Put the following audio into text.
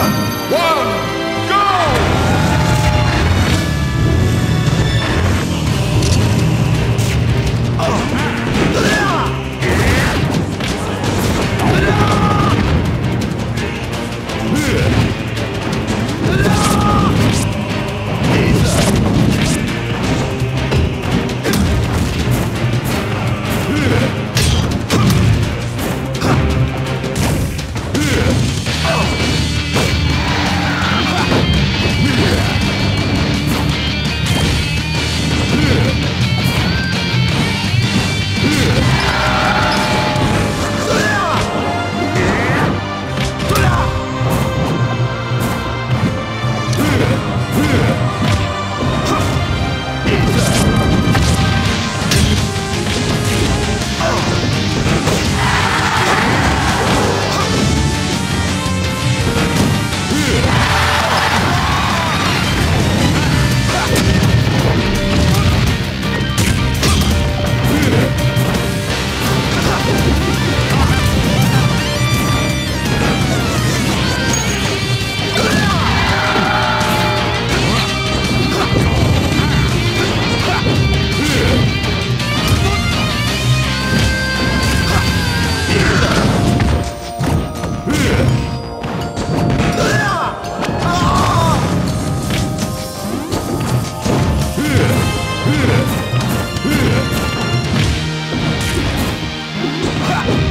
One. Rock.